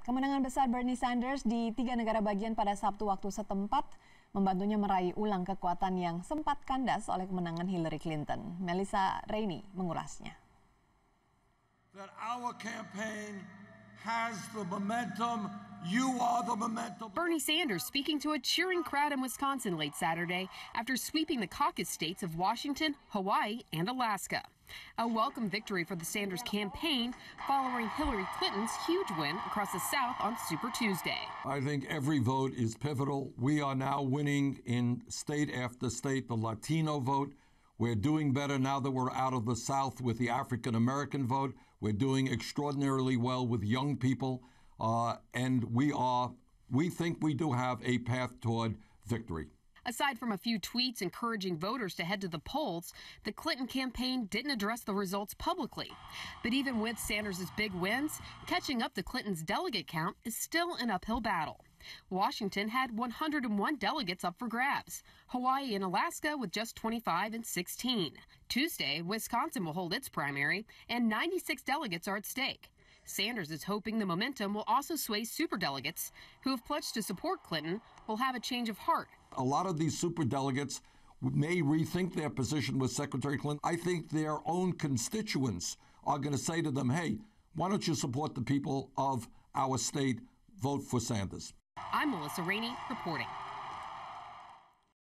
Kemenangan besar Bernie Sanders di tiga negara bagian pada Sabtu waktu setempat membantunya meraih ulang kekuatan yang sempat kandas oleh kemenangan Hillary Clinton. Melissa Rainey mengulasnya. That our campaign has the momentum you are the momentum. Bernie Sanders speaking to a cheering crowd in Wisconsin late Saturday after sweeping the caucus states of Washington, Hawaii, and Alaska. A welcome victory for the Sanders campaign following Hillary Clinton's huge win across the South on Super Tuesday. I think every vote is pivotal. We are now winning in state after state the Latino vote. We're doing better now that we're out of the South with the African American vote. We're doing extraordinarily well with young people. Uh, and we are, we think we do have a path toward victory. Aside from a few tweets encouraging voters to head to the polls, the Clinton campaign didn't address the results publicly. But even with Sanders' big wins, catching up to Clinton's delegate count is still an uphill battle. Washington had 101 delegates up for grabs, Hawaii and Alaska with just 25 and 16. Tuesday, Wisconsin will hold its primary, and 96 delegates are at stake. Sanders is hoping the momentum will also sway superdelegates who have pledged to support Clinton will have a change of heart. A lot of these superdelegates may rethink their position with Secretary Clinton. I think their own constituents are going to say to them, hey, why don't you support the people of our state? Vote for Sanders. I'm Melissa Rainey reporting.